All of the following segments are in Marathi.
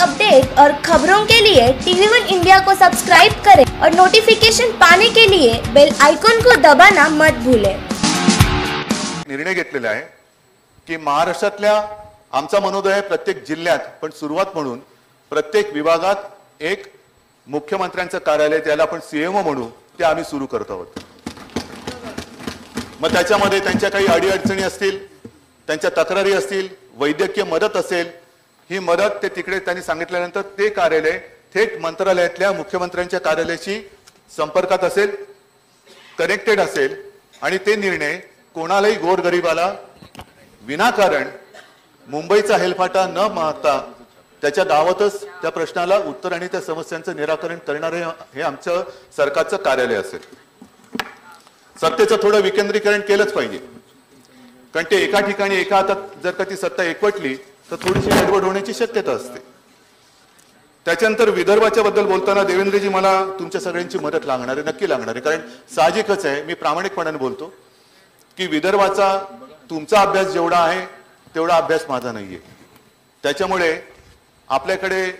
अपडेट और खबरों के लिए टीवी वन इंडिया को सब्सक्राइब करें और नोटिफिकेशन पाने के लिए बेल आइकॉन को दबाना मत भूलें। निर्णय घेतलेला आहे की महाराष्ट्रातल्या आमचा मनोदय प्रत्येक जिल्ह्यात पण सुरुवात म्हणून प्रत्येक विभागात एक मुख्यमंत्र्यांचं कार्यालय त्याला आपण सीएमओ म्हणू ते आम्ही सुरू करत आहोत. मग त्याच्यामध्ये त्यांच्या काही अडीअडचणी असतील त्यांच्या तक्रारी असतील वैद्यकीय मदत असेल ही मदत ते तिकडे त्यांनी सांगितल्यानंतर ते कार्यालय थेट मंत्रालयातल्या मुख्यमंत्र्यांच्या कार्यालयाशी संपर्कात असेल कनेक्टेड असेल आणि ते निर्णय कोणालाही गोरगरिबाला विनाकारण मुंबईचा हेलफाटा न मागता त्याच्या गावातच त्या प्रश्नाला उत्तर आणि त्या समस्यांचं निराकरण करणारे हे आमचं सरकारचं कार्यालय असेल. सत्तेचं थोडं विकेंद्रीकरण केलंच पाहिजे. कारण ते एका ठिकाणी एका हातात जर का ती सत्ता एकवटली तर थोडीशी गडबड होण्याची शक्यता असते. त्याच्यानंतर विदर्भाच्या बद्दल बोलताना देवेंद्रजी मला तुमच्या सगळ्यांची मदत लागणार आहे नक्की लागणार. आहे कारण साहजिकच आहे मी प्रामाणिकपणाने बोलतो की विदर्भाचा तुमचा अभ्यास जेवढा आहे तेवढा अभ्यास माझा नाही आहे त्याच्यामुळे आपल्याकडे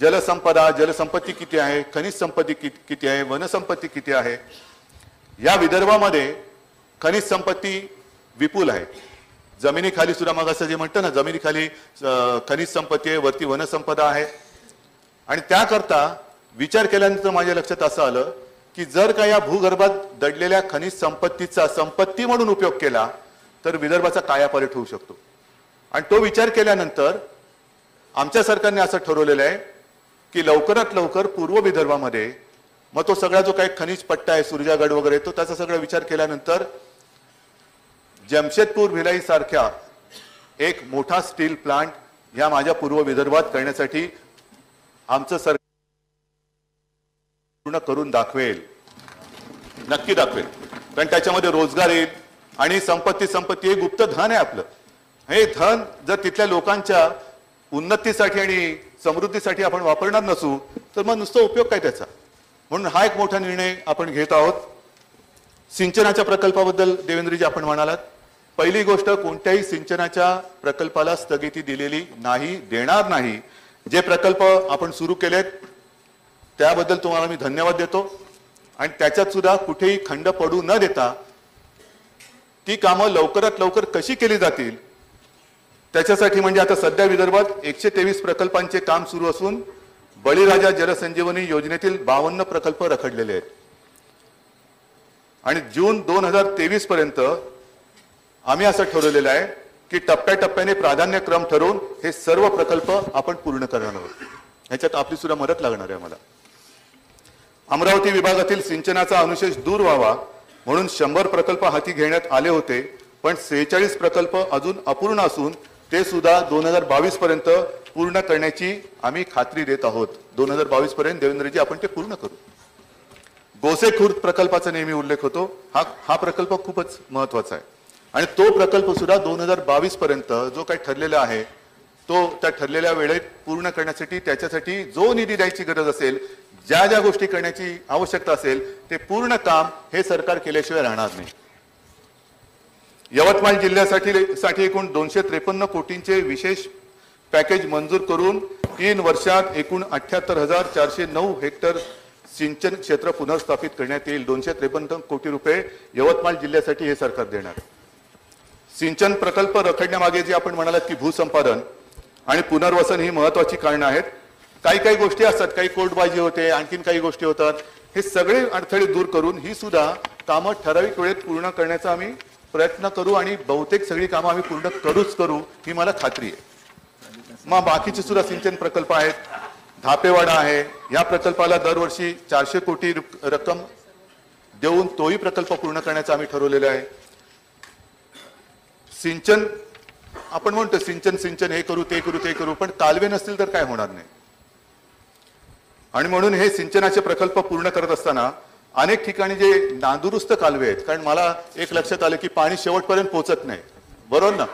जलसंपदा जलसंपत्ती किती आहे खनिज संपत्ती किती आहे वनसंपत्ती किती आहे या विदर्भामध्ये खनिज संपत्ती विपुल आहे. जमिनीखाली सुद्धा मग असं जे म्हणतं ना जमिनीखाली खनिज संपत्ती आहे वरती वनसंपदा आहे. आणि त्याकरता विचार केल्यानंतर माझ्या लक्षात असं आलं की जर का या भूगर्भात दडलेल्या खनिज संपत्तीचा संपत्ती म्हणून उपयोग केला तर विदर्भाचा कायापालट होऊ शकतो. आणि तो विचार केल्यानंतर आमच्या सरकारने असं ठरवलेलं आहे की लवकरात लवकर पूर्व विदर्भामध्ये मग तो सगळा जो काही खनिज पट्टा आहे सुरजागड वगैरे तो त्याचा सगळा विचार केल्यानंतर जमशेदपूर भिलाई सारख्या एक मोठा स्टील प्लांट ह्या माझ्या पूर्व विदर्भात करण्यासाठी आमचं सरकार पूर्ण करून दाखवेल. नक्की दाखवेल. कारण त्याच्यामध्ये रोजगार येईल आणि संपत्ती संपत्ती हे गुप्त धन आहे आपलं. हे धन जर तिथल्या लोकांच्या उन्नतीसाठी आणि समृद्धीसाठी आपण वापरणार नसू तर मग नुसतं उपयोग काय त्याचा? म्हणून हा एक मोठा निर्णय आपण घेत आहोत. सिंचनाच्या प्रकल्पाबद्दल देवेंद्रजी आपण म्हणालात. पहिली गोष्ट कोणत्याही सिंचनाच्या प्रकल्पाला स्थगिती दिलेली नाही देणार नाही. जे प्रकल्प आपण सुरू केलेत त्याबद्दल तुम्हाला मी धन्यवाद देतो. आणि त्याच्यात सुद्धा कुठेही खंड पडू न देता ती कामं लवकरात लवकर कशी केली जातील त्याच्यासाठी म्हणजे आता सध्या विदर्भात एकशे तेवीस प्रकल्पांचे काम सुरू असून बळीराजा जलसंजीवनी योजनेतील बावन्न प्रकल्प रखडलेले आहेत. आणि जून दोन हजार तेवीस पर्यंत आम्ही असं ठरवलेलं आहे की टप्प्याटप्प्याने प्राधान्यक्रम ठरवून हे सर्व प्रकल्प आपण पूर्ण करणार आहोत. ह्याच्यात आपली सुद्धा मदत लागणार आहे मला अमरावती विभागातील सिंचनाचा अनुशेष दूर व्हावा म्हणून शंभर प्रकल्प हाती घेण्यात आले होते पण सेहेचाळीस प्रकल्प अजून अपूर्ण असून ते सुद्धा दोन हजार बावीस पर्यंत पूर्ण करण्याची आम्ही खात्री देत आहोत. दोन हजार बावीस पर्यंत देवेंद्रजी आपण ते पूर्ण करू. गोसेखुर्द प्रकल्पाचा नेहमी उल्लेख होतो. हा हा प्रकल्प खूपच महत्त्वाचा आहे. आणि तो प्रकल्प सुद्धा दोन हजार बावीस पर्यंत जो काही ठरलेला आहे तो त्या ठरलेल्या वेळेत पूर्ण करण्यासाठी त्याच्यासाठी जो निधी द्यायची गरज असेल ज्या ज्या गोष्टी करण्याची आवश्यकता असेल ते पूर्ण काम हे सरकार केल्याशिवाय राहणार नाही. यवतमाळ जिल्ह्यासाठी साठी एकूण दोनशे त्रेपन्न कोटींचे विशेष पॅकेज मंजूर करून तीन वर्षात एकूण अठ्याहत्तर हजार चारशे नऊ हेक्टर सिंचन क्षेत्र पुनर्स्थापित करण्यात येईल. दोनशे त्रेपन्न कोटी रुपये यवतमाळ जिल्ह्यासाठी हे सरकार देणार. सिंचन प्रकल्प रखडण्यामागे जे आपण म्हणालात की भूसंपादन आणि पुनर्वसन ही महत्वाची कारणं आहेत. काही काही गोष्टी असतात काही कोर्टबाजी होते आणखीन काही गोष्टी होतात. हे सगळे अडथळे दूर करून ही सुद्धा कामं ठराविक वेळेत पूर्ण करण्याचा आम्ही प्रयत्न करू आणि बहुतेक सगळी कामं आम्ही पूर्ण करूच करू ही मला खात्री आहे. मग बाकीचे सुद्धा सिंचन प्रकल्प आहेत. धापेवाडा आहे. या प्रकल्पाला दरवर्षी चारशे कोटी रक्कम देऊन तोही प्रकल्प पूर्ण करण्याचं आम्ही ठरवलेलं आहे. सिंचन आपण म्हणतो सिंचन सिंचन हे करू ते करू ते करू पण कालवे नसतील तर काय होणार नाही. आणि म्हणून हे सिंचनाचे प्रकल्प पूर्ण करत असताना अनेक ठिकाणी जे नादुरुस्त कालवे आहेत कारण मला एक लक्षात आलं की पाणी शेवटपर्यंत पोहोचत नाही. बरोबर ना?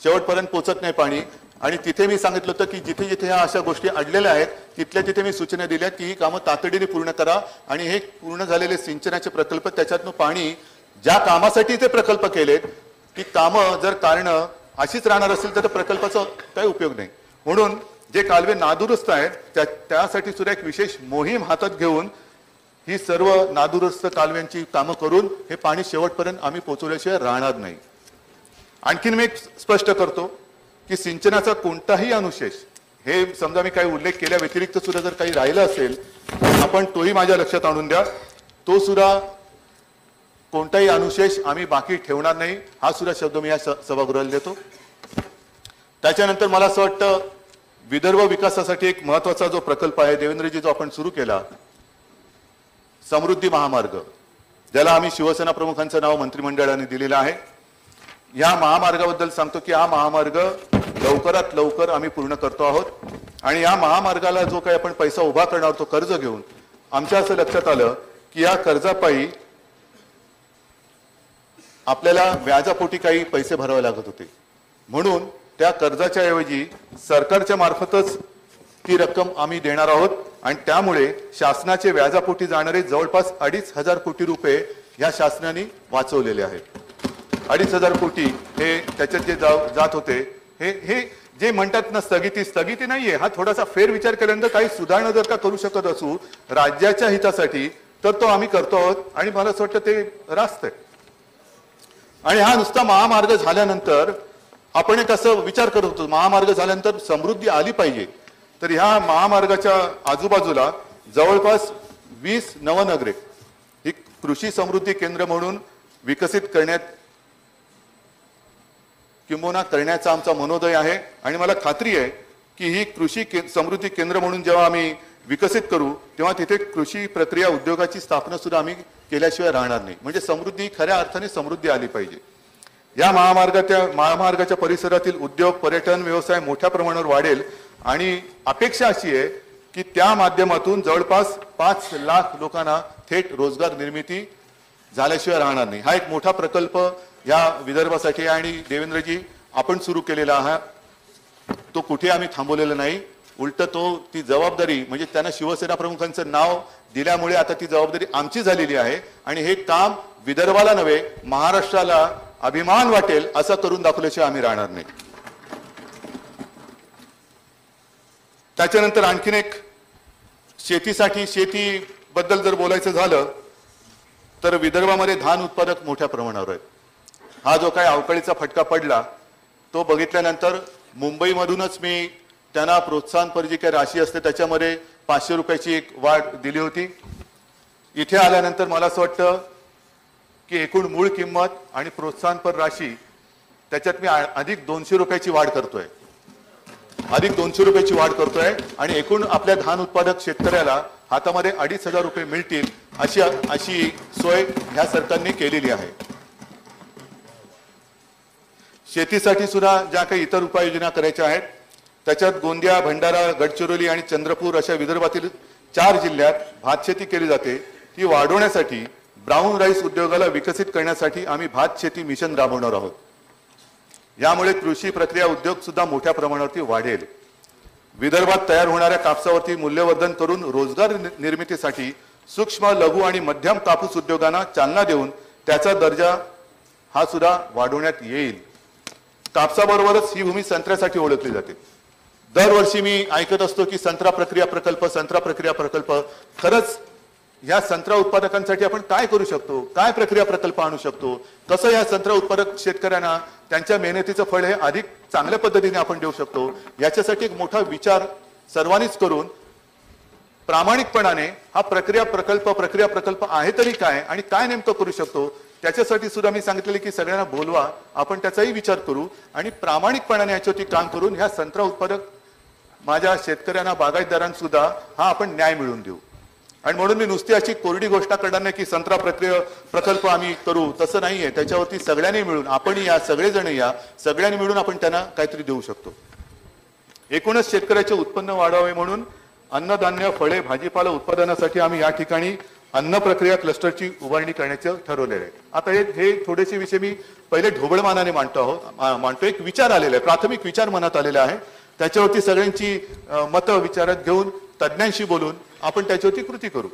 शेवटपर्यंत पोहोचत नाही पाणी. आणि तिथे मी सांगितलं होतं की जिथे जिथे ह्या अशा गोष्टी अडलेल्या आहेत तिथल्या तिथे मी सूचना दिल्या की ही कामं तातडीने पूर्ण करा आणि हे पूर्ण झालेले सिंचनाचे प्रकल्प त्याच्यातनं पाणी ज्या कामासाठी ते प्रकल्प केलेत ती कामं जर कारण अशीच राहणार असेल तर प्रकल्पाचा काही उपयोग नाही. म्हणून जे कालवे नादुरुस्त आहेत त्या त्यासाठी सुद्धा एक विशेष मोहीम हातात घेऊन ही सर्व नादुरुस्त कालव्यांची कामं करून हे पाणी शेवटपर्यंत आम्ही पोचवल्याशिवाय राहणार नाही. आणखीन मी स्पष्ट करतो की सिंचनाचा कोणताही अनुशेष हे समजा मी काही उल्लेख केल्या व्यतिरिक्त सुद्धा जर काही राहिलं असेल आपण तोही माझ्या लक्षात आणून द्या. तो सुद्धा कोणताही अनुशेष आम्ही बाकी ठेवणार नाही. हा सुद्धा शब्द मी या सभागृहाला देतो. त्याच्यानंतर मला असं वाटतं विदर्भ विकासासाठी एक महत्त्वाचा जो प्रकल्प आहे देवेंद्रजी जो आपण सुरू केला समृद्धी महामार्ग ज्याला आम्ही शिवसेना प्रमुखांचं नाव मंत्रिमंडळाने दिलेलं आहे. या महामार्गाबद्दल सांगतो की हा महामार्ग लवकरात लवकर आम्ही पूर्ण करतो आहोत. आणि या महामार्गाला जो काही आपण पैसा उभा करणार तो कर्ज घेऊन आमच्या असं लक्षात आलं की या कर्जापायी आपल्याला व्याजापोटी काही पैसे भरावे लागत होते. म्हणून त्या कर्जाच्या ऐवजी सरकारच्या मार्फतच ती रक्कम आम्ही देणार आहोत आणि त्यामुळे शासनाचे व्याजापोटी जाणारे जवळपास अडीच हजार कोटी रुपये या शासनाने वाचवलेले आहेत. अडीच हजार कोटी हे त्याच्यात जे जात होते हे हे जे म्हणतात ना स्थगिती स्थगिती नाहीये. हा थोडासा फेरविचार केल्यानंतर काही सुधारणा जर का करू शकत असू राज्याच्या हितासाठी तर तो आम्ही करतो आहोत आणि मला असं वाटतं ते रास्त आहे. आणि हा नुसता महामार्ग झाल्यानंतर आपण एक असं विचार करत होतो महामार्ग झाल्यानंतर समृद्धी आली पाहिजे. तर ह्या महामार्गाच्या आजूबाजूला जवळपास वीस नवनगरे ही कृषी समृद्धी केंद्र म्हणून विकसित करण्यात किंबहुना करण्याचा आमचा मनोदय आहे. आणि मला खात्री आहे की ही कृषी के- समृद्धी केंद्र म्हणून जेव्हा आम्ही विकसित करू तेव्हा तिथे कृषी प्रक्रिया उद्योगाची स्थापना सुद्धा आम्ही केल्याशिवाय राहणार नाही. म्हणजे समृद्धी खऱ्या अर्थाने समृद्धी आली पाहिजे. या महामार्गाच्या महामार्गाच्या परिसरातील उद्योग पर्यटन व्यवसाय मोठ्या प्रमाणावर वाढेल. आणि अपेक्षा अशी आहे की त्या माध्यमातून जवळपास पाच लाख लोकांना थेट रोजगार निर्मिती झाल्याशिवाय राहणार नाही. हा एक मोठा प्रकल्प या विदर्भासाठी आणि देवेंद्रजी आपण सुरू केलेला आहात. तो कुठे आम्ही थांबवलेला नाही. उलट तो ती जबाबदारी म्हणजे त्यांना शिवसेना प्रमुखांचं नाव दिल्यामुळे आता ती जबाबदारी आमची झालेली आहे. आणि हे काम विदर्भाला नव्हे महाराष्ट्राला अभिमान वाटेल असं करून दाखवल्याशिवाय आम्ही राहणार नाही. त्याच्यानंतर आणखीन एक शेतीसाठी शेतीबद्दल जर बोलायचं झालं तर विदर्भामध्ये धान उत्पादक मोठ्या प्रमाणावर आहेत. हा जो काही अवकाळीचा फटका पडला तो बघितल्यानंतर मुंबईमधूनच मी त्यांना प्रोत्साहनपर जी काही राशी असते त्याच्यामध्ये पाचशे रुपयाची एक वाढ दिली होती. इथे आल्यानंतर मला असं वाटतं की एकूण मूळ किंमत आणि प्रोत्साहनपर राशी त्याच्यात मी अधिक दोनशे रुपयाची वाढ करतोय. अधिक दोनशे रुपयाची वाढ करतोय आणि एकूण आपल्या धान उत्पादक शेतकऱ्याला हातामध्ये अडीच हजार रुपये मिळतील अशी अशी सोय ह्या सरकारने केलेली आहे. शेतीसाठी सुद्धा ज्या काही इतर उपाययोजना करायच्या आहेत त्याच्यात गोंदिया भंडारा गडचिरोली आणि चंद्रपूर अशा विदर्भातील चार जिल्ह्यात भात शेती केली जाते. ती वाढवण्यासाठी ब्राऊन राईस उद्योगाला विकसित करण्यासाठी आम्ही भात शेती मिशन राबवणार आहोत. यामुळे कृषी प्रक्रिया उद्योग सुद्धा मोठ्या प्रमाणावरती वाढेल. विदर्भात तयार होणाऱ्या कापसावरती मूल्यवर्धन करून रोजगार निर्मितीसाठी सूक्ष्म लघु आणि मध्यम कापूस उद्योगांना चालना देऊन त्याचा दर्जा हा सुद्धा वाढवण्यात येईल. कापसाबरोबरच ही भूमी संत्र्यासाठी ओळखली जाते. दरवर्षी मी ऐकत असतो की संत्रा प्रक्रिया प्रकल्प संत्रा प्रक्रिया प्रकल्प. खरंच या संत्रा उत्पादकांसाठी आपण काय करू शकतो? काय प्रक्रिया प्रकल्प आणू शकतो? कसं या संत्रा उत्पादक शेतकऱ्यांना त्यांच्या मेहनतीचं फळ हे अधिक चांगल्या पद्धतीने आपण देऊ शकतो? याच्यासाठी एक मोठा विचार सर्वांनीच करून प्रामाणिकपणाने हा प्रक्रिया प्रकल्प प्रक्रिया प्रकल्प आहे तरी काय आणि काय नेमकं करू शकतो? त्याच्यासाठी सुद्धा मी सांगितलेले की सगळ्यांना बोलवा आपण त्याचाही विचार करू आणि प्रामाणिकपणाने याच्यावरती काम करून ह्या संत्रा उत्पादक माझ्या शेतकऱ्यांना बागायतदारांना सुद्धा हा आपण न्याय मिळवून देऊ. आणि म्हणून मी नुसती अशी कोरडी गोष्ट करणार नाही की संत्रा प्रक्रिय प्रकल्प आम्ही करू. तसं नाहीये. त्याच्यावरती सगळ्यांनी मिळून आपण या सगळेजण या सगळ्यांनी मिळून आपण त्यांना काहीतरी देऊ शकतो. एकूणच शेतकऱ्याचे उत्पन्न वाढावे म्हणून अन्नधान्य फळे भाजीपाला उत्पादनासाठी आम्ही या ठिकाणी अन्न प्रक्रिया क्लस्टरची उभारणी करण्याचं ठरवलेलं आहे. आता हे हे थोडेसे विषय मी पहिले ढोबळमानाने मांडतो आहोत. मांडतो. एक विचार आलेला आहे प्राथमिक विचार मनात आलेला आहे. त्याच्यावरती सगळ्यांची मतं विचारात घेऊन तज्ज्ञांशी बोलून आपण त्याच्यावरती कृती करू.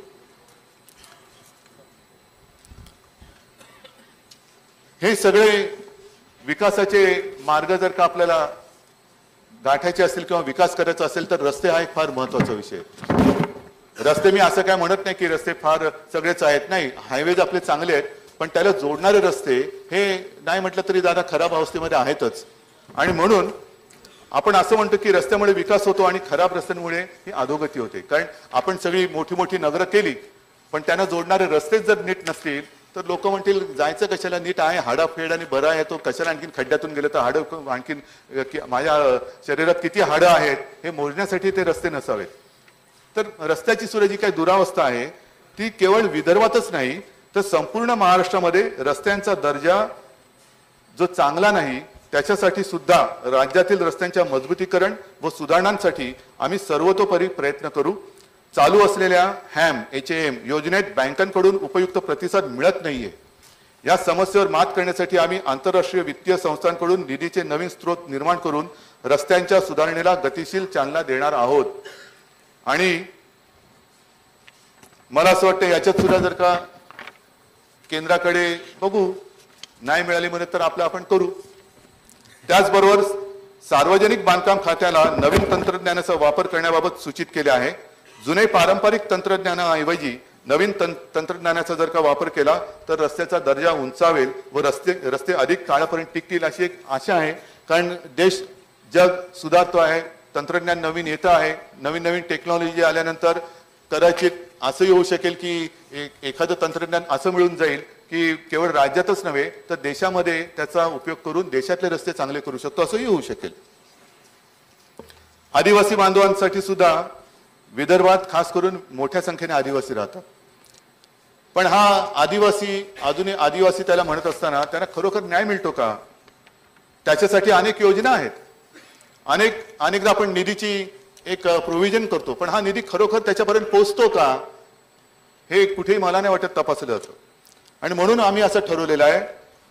हे सगळे विकासाचे मार्ग जर का आपल्याला गाठायचे असतील किंवा विकास करायचा असेल तर रस्ते हा एक फार महत्त्वाचा विषय रस्ते मी असं काय म्हणत नाही की रस्ते फार सगळेच आहेत. नाही हायवेज आपले चांगले आहेत पण त्याला जोडणारे रस्ते हे नाही म्हटलं तरी दादा खराब अवस्थेमध्ये आहेतच. आणि म्हणून आपण असं म्हणतो की रस्त्यामुळे विकास होतो आणि खराब रस्त्यांमुळे ही अधोगती होते. कारण आपण सगळी मोठी मोठी नगरं केली पण त्यांना जोडणारे रस्तेच जर नीट नसतील तर लोक म्हणतील जायचं कशाला? नीट आहे हाडाफेड आणि बरा आहे तो. कशाला आणखीन खड्ड्यातून गेलं तर हाडं आणखीन माझ्या शरीरात किती हाडं आहेत? हे मोजण्यासाठी ते रस्ते नसावेत. तर रस्त्याची सुद्धा जी काही दुरावस्था आहे ती केवळ विदर्भातच नाही तर संपूर्ण महाराष्ट्रामध्ये रस्त्यांचा दर्जा जो चांगला नाही त्याच्यासाठी सुद्धा राज्यातील रस्त्यांच्या मजबूतीकरण व सुधारणांसाठी आम्ही सर्वतोपरी प्रयत्न करू. चालू असलेल्या हॅम एच एम योजनेत बँकांकडून उपयुक्त प्रतिसाद मिळत नाहीये. या समस्येवर मात करण्यासाठी आम्ही आंतरराष्ट्रीय वित्तीय संस्थांकडून निधीचे नवीन स्रोत निर्माण करून रस्त्यांच्या सुधारणेला गतिशील चालना देणार आहोत. आणि मला असं वाटतं याच्यात सुद्धा जर का केंद्राकडे बघू नाही मिळाली म्हणत तर आपलं आपण करू. त्याचबरोबर सार्वजनिक बांधकाम खात्याला नवीन तंत्रज्ञानाचा वापर करण्याबाबत सूचित केले आहे. जुने पारंपरिक तंत्रज्ञानाऐवजी नवीन तं तंत्रज्ञानाचा जर का वापर केला तर रस्त्याचा दर्जा उंचावेल व रस्ते रस्ते अधिक काळापर्यंत टिकतील अशी एक आशा आहे. कारण देश जग सुधारतो आहे तंत्रज्ञान नवीन येतं आहे नवीन नवीन टेक्नॉलॉजी आल्यानंतर कदाचित असंही होऊ शकेल की एखादं तंत्रज्ञान असं मिळून जाईल की केवळ राज्यातच नव्हे तर देशामध्ये त्याचा उपयोग करून देशातले रस्ते चांगले करू शकतो असंही होऊ शकेल. आदिवासी बांधवांसाठी सुद्धा विदर्भात खास करून मोठ्या संख्येने आदिवासी राहतात. पण हा आदिवासी अजूनही आदिवासी त्याला म्हणत असताना त्यांना खरोखर न्याय मिळतो का? त्याच्यासाठी अनेक योजना आहेत. अनेक अनेकदा आपण निधीची एक प्रोव्हिजन करतो पण हा निधी खरोखर त्याच्यापर्यंत पोहोचतो का? हे कुठेही मला नाही वाटत तपासलं जातं. आणि म्हणून आम्ही असं ठरवलेलं आहे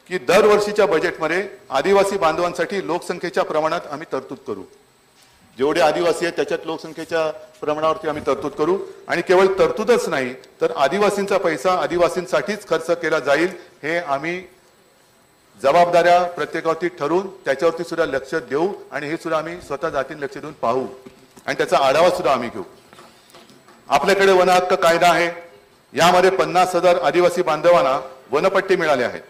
की दरवर्षीच्या बजेटमध्ये आदिवासी बांधवांसाठी लोकसंख्येच्या प्रमाणात आम्ही तरतूद करू. जेवढे आदिवासी आहेत त्याच्यात लोकसंख्येच्या प्रमाणावरती आम्ही तरतूद करू. आणि केवळ तरतूदच नाही तर आदिवासींचा पैसा आदिवासींसाठीच खर्च केला जाईल हे आम्ही जबाबदाऱ्या प्रत्येकावरती ठरवून त्याच्यावरती सुद्धा लक्ष देऊ आणि हे सुद्धा आम्ही स्वतः जातीन लक्ष देऊन पाहू. आणि त्याचा आढावा सुद्धा आम्ही घेऊ. आपल्याकडे वन हक्क कायदा आहे. यामध्ये पन्नास हजार आदिवासी बांधवांना वनपट्टी मिळाले आहेत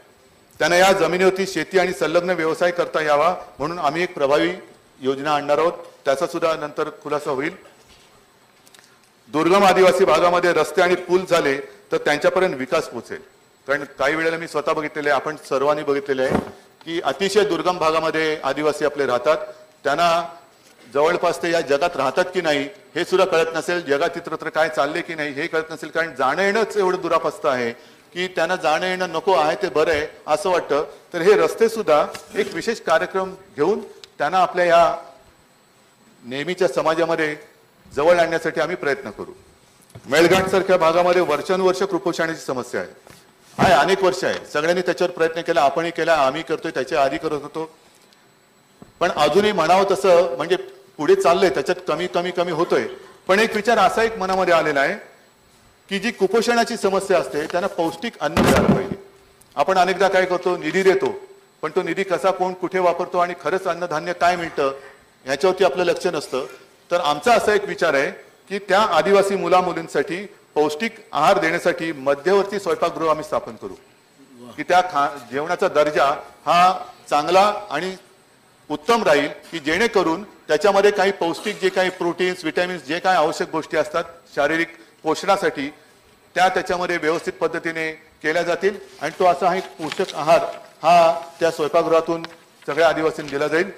त्यांना या जमिनीवरती शेती आणि संलग्न व्यवसाय करता यावा म्हणून आम्ही एक प्रभावी योजना आणणार आहोत. त्याचा सुद्धा नंतर खुलासा होईल. दुर्गम आदिवासी भागामध्ये रस्ते आणि पूल झाले तर त्यांच्यापर्यंत विकास पोहोचेल. कारण काही वेळेला मी स्वतः बघितलेले आहे आपण सर्वांनी बघितलेले आहे की अतिशय दुर्गम भागामध्ये आदिवासी आपले राहतात. त्यांना जवळपास ते या जगात राहतात की नाही हे सुद्धा कळत नसेल. जगात इतरत्र काय चालले की नाही हे कळत नसेल. कारण जाणं येणंच एवढं दुरापस्त आहे की त्यांना जाणं येणं नको आहे ते बरं आहे असं वाटतं. तर हे रस्ते सुद्धा एक विशेष कार्यक्रम घेऊन त्यांना आपल्या या नेहमीच्या समाजामध्ये जवळ आणण्यासाठी आम्ही प्रयत्न करू. मेळघाट सारख्या भागामध्ये वर्षानुवर्ष कुपोषणाची समस्या आहे. आहे अनेक वर्ष आहे. सगळ्यांनी त्याच्यावर प्रयत्न केला आपणही केला आम्ही करतोय त्याच्या आधी करत होतो. पण अजूनही म्हणावं तसं म्हणजे पुढे चाललंय त्याच्यात कमी कमी कमी होतोय. पण एक विचार असा एक मनामध्ये आलेला आहे की जी कुपोषणाची समस्या असते त्यांना पौष्टिक अन्न मिळालं पाहिजे. आपण अनेकदा काय करतो निधी देतो पण तो निधी कसा कोण कुठे वापरतो आणि खरंच अन्नधान्य काय मिळतं ह्याच्यावरती आपलं लक्ष नसतं. तर आमचा असा एक विचार आहे की त्या आदिवासी मुला मुलींसाठी पौष्टिक आहार देण्यासाठी मध्यवर्ती स्वयंपाकगृह आम्ही स्थापन करू. की त्या खा जेवणाचा दर्जा हा चांगला आणि उत्तम राहील की जेणेकरून त्याच्यामध्ये काही पौष्टिक जे काही प्रोटीन्स विटॅमिन्स जे काही आवश्यक गोष्टी असतात शारीरिक पोषणासाठी त्या त्याच्यामध्ये व्यवस्थित पद्धतीने केल्या जातील आणि तो असा हा एक पोषक आहार हा त्या स्वयंपाकगृहातून सगळ्या आदिवासींना दिला जाईल.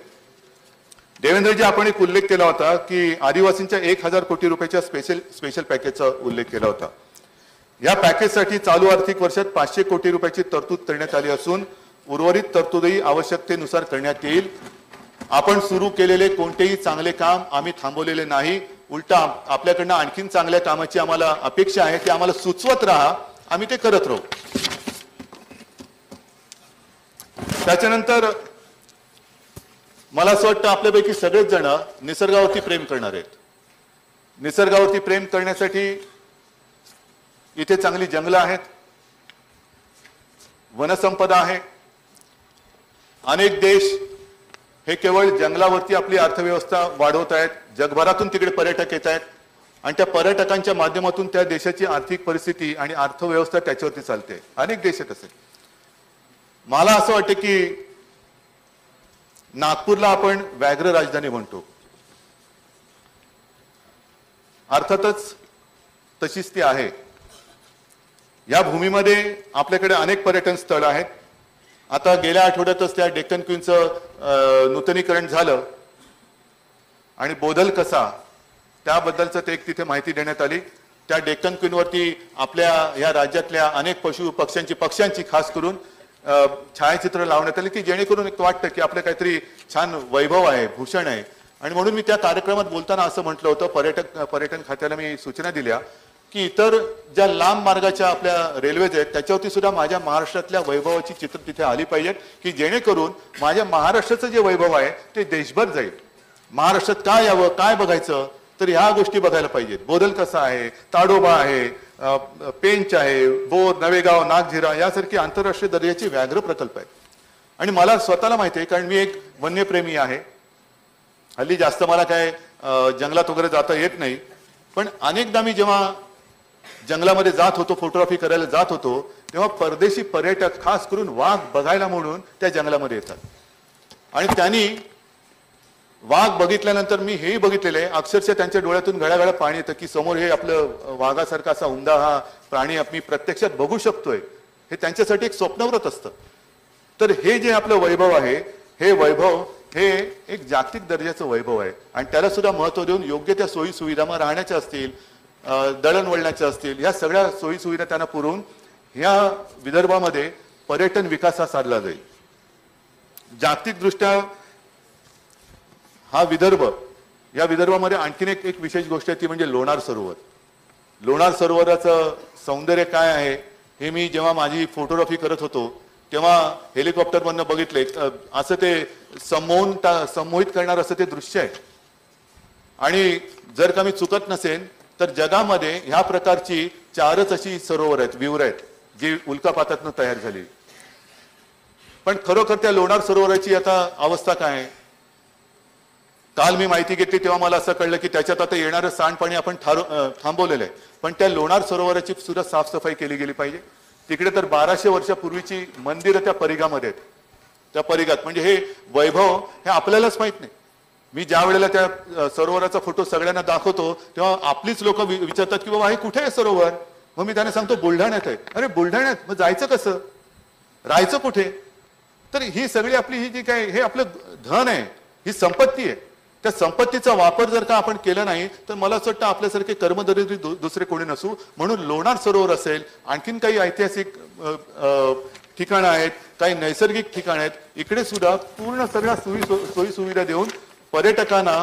देवेंद्रजी आपण एक उल्लेख केला होता की आदिवासींच्या एक हजार कोटी रुपयाच्या स्पेशल स्पेशल पॅकेजचा उल्लेख केला होता. या पॅकेजसाठी चालू आर्थिक वर्षात पाचशे कोटी रुपयाची तरतूद करण्यात आली असून उर्वरित तरतूदही आवश्यकतेनुसार करण्यात येईल. आपण सुरू केलेले कोणतेही चांगले काम आम्ही थांबवलेले नाही. उलटा आपल्याकडनं आणखीन चांगल्या कामाची आम्हाला अपेक्षा आहे ती आम्हाला सुचवत राहा. आम्ही ते करत राहू. त्याच्यानंतर मला असं वाटतं आपल्यापैकी सगळेच जण निसर्गावरती प्रेम करणार आहेत. निसर्गावरती प्रेम करण्यासाठी इथे चांगली जंगलं आहेत. वनसंपदा आहे. अनेक देश हे केवळ जंगलावरती आपली अर्थव्यवस्था वाढवत आहेत जगभरातून तिकडे पर्यटक येत आहेत आणि त्या पर्यटकांच्या माध्यमातून त्या देशाची आर्थिक परिस्थिती आणि अर्थव्यवस्था त्याच्यावरती चालते. अनेक देश आहेत असे. मला असं वाटतं की नागपूरला आपण व्याघ्र राजधानी म्हणतो. अर्थातच तशीच ती आहे. या भूमीमध्ये आपल्याकडे अनेक पर्यटन स्थळ आहेत. आता गेल्या आठवड्यातच त्या डेक्कन क्वीनचं नूतनीकरण झालं. आणि बोधल कसा त्याबद्दलचं ते एक तिथे माहिती देण्यात आली. त्या डेक्कन क्वीनवरती आपल्या या राज्यातल्या अनेक पशु पक्ष्यांची पक्ष्यांची खास करून छायाचित्र लावण्यात आली की जेणेकरून एक वाटतं की आपलं काहीतरी छान वैभव आहे भूषण आहे. आणि म्हणून मी त्या कार्यक्रमात बोलताना असं म्हटलं होतं पर्यटक पर्यटन खात्याला मी सूचना दिल्या. की इतर ज्या लांब मार्गाच्या आपल्या रेल्वेज आहेत त्याच्यावरती सुद्धा माझ्या महाराष्ट्रातल्या वैभवाची चित्र तिथे आली पाहिजेत की जेणेकरून माझ्या महाराष्ट्राचं जे वैभव आहे ते देशभर जाईल. महाराष्ट्रात काय यावं काय बघायचं तर ह्या गोष्टी बघायला पाहिजेत. बोदल कसा आहे ताडोबा आहे पेंच आहे बोर नवेगाव नागझिरा यासारखी आंतरराष्ट्रीय दर्जाचे व्याघ्र प्रकल्प आहेत. आणि मला स्वतःला माहिती आहे कारण मी एक वन्यप्रेमी आहे. हल्ली जास्त मला काय जंगलात वगैरे जाता येत नाही. पण अनेकदा मी जेव्हा जंगलामध्ये जात होतो फोटोग्राफी करायला जात होतो तेव्हा परदेशी पर्यटक खास करून वाघ बघायला म्हणून त्या जंगलामध्ये येतात. आणि त्यांनी वाघ बघितल्यानंतर मी हेही बघितलेलं आहे अक्षरशः त्यांच्या डोळ्यातून घड्याघड्या पाणी येतं की समोर हे आपलं वाघासारखा असा उमदा हा प्राणी मी प्रत्यक्षात बघू शकतोय. हे त्यांच्यासाठी एक स्वप्नव्रत असतं. तर हे जे आपलं वैभव आहे हे वैभव हे एक जागतिक दर्जाचं वैभव आहे. आणि त्याला सुद्धा महत्त्व देऊन योग्य त्या सोयी सुविधा मग राहण्याच्या असतील दळणवळणाच्या असतील या सगळ्या सोयीसुविधा त्यांना पुरवून ह्या विदर्भामध्ये पर्यटन विकास हा साधला जाईल. जागतिकदृष्ट्या हा विदर्भ या विदर्भामध्ये आणखीन एक एक विशेष गोष्ट आहे ती म्हणजे लोणार सरोवर. लोणार सरोवराचं सौंदर्य काय आहे हे मी जेव्हा माझी फोटोग्राफी करत होतो तेव्हा हेलिकॉप्टरमधनं बघितले. असं ते संमोहन संमोहित करणार असं ते दृश्य आहे. आणि जर का मी चुकत नसेन तर जगामध्ये ह्या प्रकारची चारच अशी सरोवर आहेत विवर आहेत जी उल्कापातातनं तयार झाली. पण खरोखर त्या लोणार सरोवराची आता अवस्था काय? आहे काल मी माहिती घेतली तेव्हा मला असं कळलं की त्याच्यात आता येणारं सांडपाणी आपण ठारो- थांबवलेलं आहे. पण त्या लोणार सरोवराची सुद्धा साफसफाई केली गेली पाहिजे. तिकडे तर बाराशे वर्षापूर्वीची मंदिरं त्या परिघामध्ये आहेत. त्या परिघात. म्हणजे हे वैभव हे आपल्यालाच माहीत नाही. मी ज्या वेळेला त्या सरोवराचा फोटो सगळ्यांना दाखवतो तेव्हा आपलीच लोक विचारतात की बाबा हे कुठे आहे सरोवर? मग मी त्यांना सांगतो बुलढाण्यात आहे. अरे बुलढाण्यात? मग जायचं कसं? राहायचं कुठे? तर ही सगळी आपली ही जी काय हे आपलं धन आहे ही संपत्ती आहे. त्या संपत्तीचा वापर जर का आपण केला नाही तर मला असं वाटतं आपल्यासारखे कर्मदरिद्री दुसरे कोणी नसू. म्हणून लोणार सरोवर असेल आणखीन काही ऐतिहासिक ठिकाणं आहेत काही नैसर्गिक ठिकाणं आहेत इकडे सुद्धा पूर्ण सगळ्या सोयी सोयी सुविधा देऊन पर्यटकांना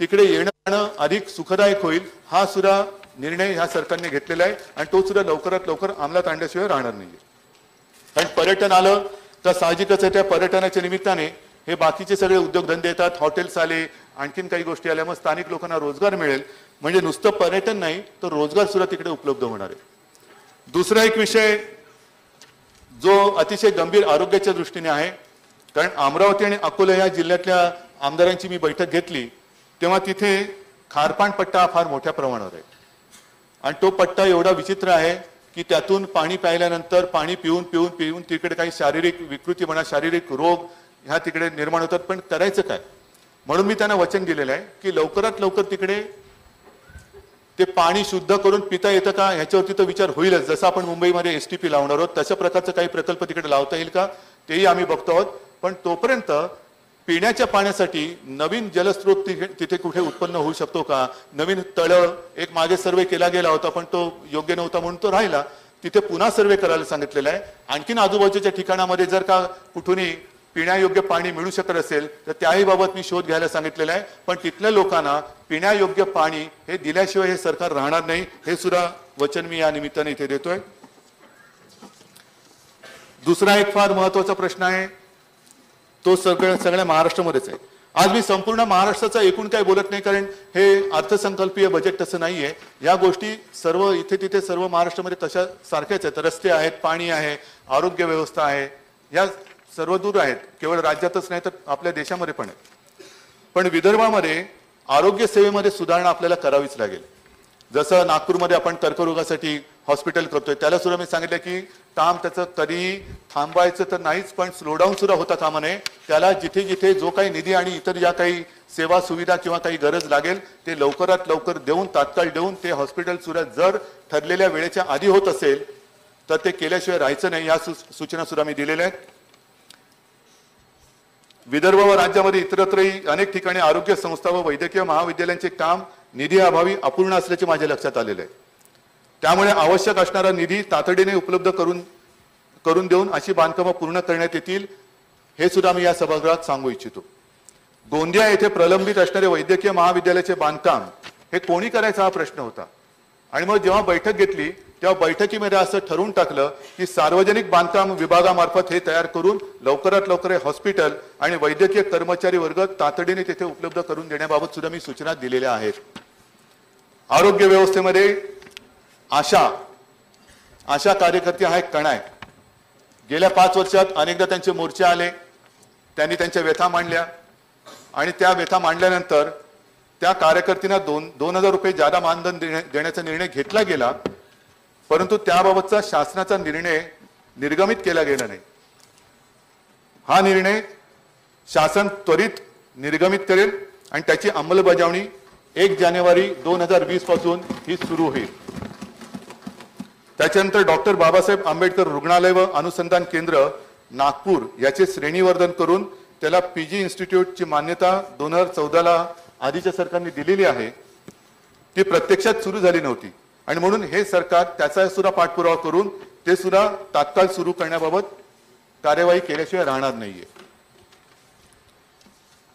तिकडे येणं अधिक सुखदायक होईल हा सुद्धा निर्णय ह्या सरकारने घेतलेला आहे आणि तो सुद्धा लवकरात लवकर अंमलात आणल्याशिवाय राहणार नाही कारण पर्यटन आलं तर साहजिकच आहे त्या पर्यटनाच्या निमित्ताने हे बाकीचे सगळे उद्योगधंदे येतात हॉटेल्स आले आणखीन काही गोष्टी आल्या मग स्थानिक लोकांना रोजगार मिळेल. म्हणजे नुसतं पर्यटन नाही तर रोजगार सुद्धा तिकडे उपलब्ध होणार आहे. दुसरा एक विषय जो अतिशय गंभीर आरोग्याच्या दृष्टीने आहे कारण अमरावती आणि अकोला या जिल्ह्यातल्या आमदारांची मी बैठक घेतली तेव्हा तिथे खारपाण पट्टा हा फार मोठ्या प्रमाणावर आहे. आणि तो पट्टा एवढा विचित्र आहे की त्यातून पाणी प्यायल्यानंतर पाणी पिऊन पिऊन पिऊन तिकडे काही शारीरिक विकृती म्हणा शारीरिक रोग ह्या तिकडे निर्माण होतात. पण करायचं काय? म्हणून मी त्यांना वचन दिलेलं आहे की लवकरात लवकर तिकडे ते पाणी शुद्ध करून पिता येतं का? ह्याच्यावरती तर विचार होईलच. जसं आपण मुंबईमध्ये एस टी पी लावणार आहोत तशा प्रकारचं काही प्रकल्प तिकडे लावता येईल का? तेही आम्ही बघतो आहोत. पण तोपर्यंत पिण्याच्या पाण्यासाठी नवीन जलस्रोत तिथे कुठे उत्पन्न होऊ शकतो का? नवीन तळ एक मागे सर्वे केला गेला होता पण तो योग्य नव्हता म्हणून तो राहिला. तिथे पुन्हा सर्वे करायला सांगितलेलं आहे. आणखीन आजूबाजूच्या ठिकाणामध्ये जर का कुठूनही पिण्यायोग्य पाणी मिळू शकत असेल तर त्याही बाबत मी शोध घ्यायला सांगितलेला आहे. पण तिथल्या लोकांना पिण्यायोग्य पाणी हे दिल्याशिवाय हे सरकार राहणार नाही हे सुद्धा वचन मी या निमित्ताने इथे देतोय. दुसरा एक फार महत्त्वाचा प्रश्न आहे. तो सगळ्या सगळ्या महाराष्ट्रामध्येच आहे. आज मी संपूर्ण महाराष्ट्राचा एकूण काय बोलत नाही कारण हे अर्थसंकल्पीय बजेट तसं नाहीये. या गोष्टी सर्व इथे तिथे सर्व महाराष्ट्रामध्ये तशा सारख्याच आहेत. रस्ते आहेत पाणी आहे आरोग्य व्यवस्था आहे. या सर्व दूर आहेत. केवळ राज्यातच नाही तर आपल्या देशामध्ये पण आहेत. पण विदर्भामध्ये आरोग्य सेवेमध्ये सुधारणा आपल्याला करावीच लागेल. जसं नागपूरमध्ये आपण कर्करोगासाठी हॉस्पिटल करतोय त्याला सुद्धा मी सांगितलं की काम त्याचं तरी थांबायचं तर नाहीच पण स्लोडाऊन सुद्धा होता कामा त्याला जिथे जिथे जो काही निधी आणि इतर ज्या काही सेवा सुविधा किंवा काही गरज लागेल ते लवकरात लवकर देऊन तात्काळ देऊन ते हॉस्पिटल सुद्धा जर ठरलेल्या वेळेच्या आधी होत असेल तर ते केल्याशिवाय राहायचं नाही. या सूचना सुद्धा मी दिलेल्या आहेत. विदर्भ व राज्यामध्ये इतरत्रही अनेक ठिकाणी आरोग्य संस्था व वैद्यकीय महाविद्यालयांचे काम निधी अभावी अपूर्ण असल्याचे माझ्या लक्षात आलेले आहे. त्यामुळे आवश्यक असणारा निधी तातडीने उपलब्ध करून करून देऊन अशी बांधकामं पूर्ण करण्यात येतील हे सुद्धा मी या सभागृहात सांगू इच्छितो. गोंदिया येथे प्रलंबित असणारे वैद्यकीय महाविद्यालयाचे बांधकाम हे कोणी करायचा हा प्रश्न होता? आणि मग जेव्हा बैठक घेतली तेव्हा बैठकीमध्ये असं ठरवून टाकलं की सार्वजनिक बांधकाम विभागामार्फत हे तयार करून लवकरात लवकर हे हॉस्पिटल आणि वैद्यकीय कर्मचारी वर्ग तातडीने तिथे उपलब्ध करून देण्याबाबत सुद्धा मी सूचना दिलेल्या आहेत. आरोग्य व्यवस्थेमध्ये आशा आशा कार्यकर्ते हा एक कणा आहे. गेल्या पाच वर्षात अनेकदा त्यांचे मोर्चे आले त्यांनी त्यांच्या व्यथा मांडल्या आणि त्या व्यथा मांडल्यानंतर त्या कार्यकर्त्यांना दोन दोन हजार रुपये जादा मानधन देण्या- देण्याचा निर्णय घेतला गेला परंतु त्याबाबतचा शासनाचा निर्णय निर्गमित केला गेला नाही. हा निर्णय शासन त्वरित निर्गमित करेल आणि त्याची अंमलबजावणी एक जानेवारी दोन हजार वीसपासून ही सुरू होईल. त्याच्यानंतर डॉक्टर बाबासाहेब आंबेडकर रुग्णालय व अनुसंधान केंद्र नागपूर याचे श्रेणीवर्धन करून त्याला पीजी इन्स्टिट्यूटची मान्यता दोन हजार चौदाला आधीच्या सरकारने दिलेली आहे. ती प्रत्यक्षात सुरू झाली नव्हती. आणि म्हणून हे सरकार त्याचा सुद्धा पाठपुरावा करून ते सुद्धा तात्काळ सुरू करण्याबाबत कार्यवाही केल्याशिवाय राहणार नाहीये.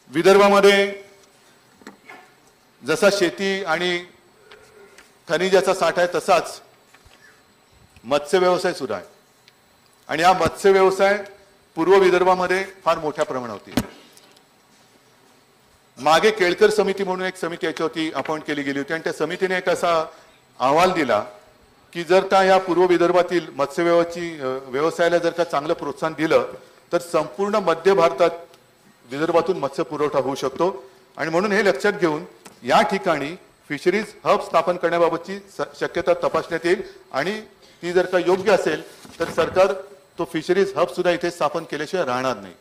विदर्भामध्ये जसा शेती आणि खनिजाचा साठा आहे तसाच मत्स्य व्यवसाय सुद्धा आहे. आणि हा मत्स्य व्यवसाय पूर्व विदर्भामध्ये फार मोठ्या प्रमाणात होती. मागे केळकर समिती म्हणून एक समिती याच्यावरती अपॉइंट केली गेली होती. आणि त्या समितीने एक असा अहवाल दिला की जर का या पूर्व विदर्भातील मत्स्य व्यवसायाला जर का चांगलं प्रोत्साहन दिलं तर संपूर्ण मध्य भारतात विदर्भातून मत्स्य पुरवठा होऊ शकतो. आणि म्हणून हे लक्षात घेऊन या ठिकाणी फिशरीज हब स्थापन करण्याबाबतची शक्यता तपासण्यात येईल. आणि ती जर का योग्य असेल तर सरकार तो फिशरीज हब सुद्धा इथे स्थापन केल्याशिवाय राहणार नाही.